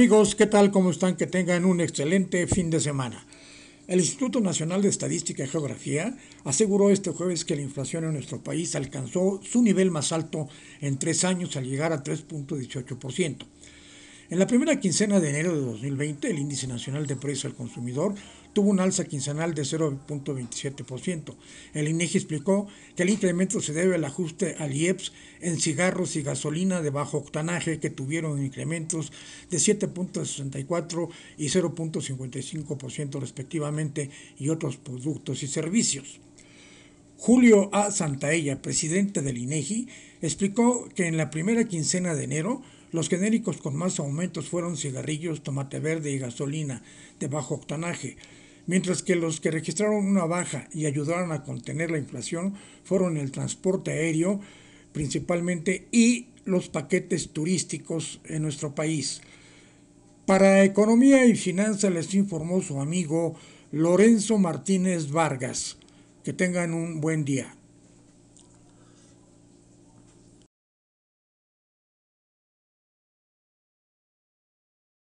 Amigos, ¿qué tal? ¿Cómo están? Que tengan un excelente fin de semana. El Instituto Nacional de Estadística y Geografía aseguró este jueves que la inflación en nuestro país alcanzó su nivel más alto en tres años al llegar a 3.18%. En la primera quincena de enero de 2020, el índice nacional de precios al consumidor tuvo un alza quincenal de 0.27%. El INEGI explicó que el incremento se debe al ajuste al IEPS en cigarros y gasolina de bajo octanaje que tuvieron incrementos de 7.64 y 0.55% respectivamente y otros productos y servicios. Julio A. Santaella, presidente del INEGI, explicó que en la primera quincena de enero los genéricos con más aumentos fueron cigarrillos, tomate verde y gasolina de bajo octanaje, mientras que los que registraron una baja y ayudaron a contener la inflación fueron el transporte aéreo principalmente y los paquetes turísticos en nuestro país. Para Economía y Finanzas les informó su amigo Lorenzo Martínez Vargas. Que tengan un buen día.